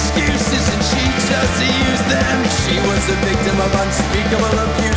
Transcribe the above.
excuses and she chose to use them. She was a victim of unspeakable abuse.